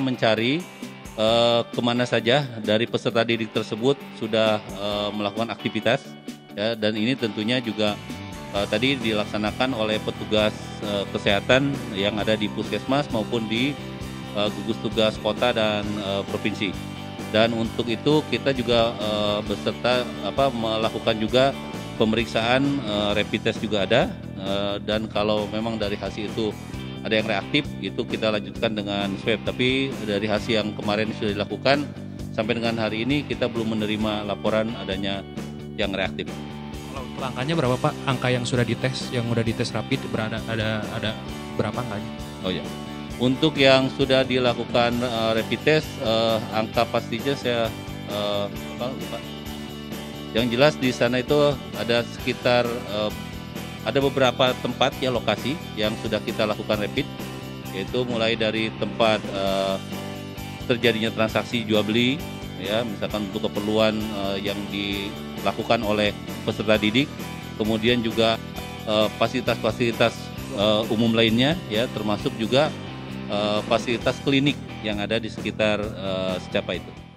mencari uh, ke mana saja dari peserta didik tersebut sudah uh, melakukan aktivitas ya. Dan ini tentunya juga uh, tadi dilaksanakan oleh petugas uh, kesehatan yang ada di puskesmas maupun di uh, gugus tugas kota dan uh, provinsi. Dan untuk itu kita juga uh, beserta apa melakukan juga pemeriksaan uh, rapid test juga ada uh, dan kalau memang dari hasil itu ada yang reaktif itu kita lanjutkan dengan swab tapi dari hasil yang kemarin sudah dilakukan sampai dengan hari ini kita belum menerima laporan adanya yang reaktif. Kalau untuk angkanya berapa Pak? Angka yang sudah dites, yang sudah dites rapid berada ada ada berapa angkanya? Oh ya. Untuk yang sudah dilakukan uh, rapid test, uh, angka pastinya saya uh, apa, lupa. Yang jelas di sana itu ada sekitar uh, ada beberapa tempat ya lokasi yang sudah kita lakukan rapid, yaitu mulai dari tempat uh, terjadinya transaksi jual beli, ya misalkan untuk keperluan uh, yang dilakukan oleh peserta didik, kemudian juga fasilitas-fasilitas uh, uh, umum lainnya, ya termasuk juga uh, fasilitas klinik yang ada di sekitar uh, secapa itu.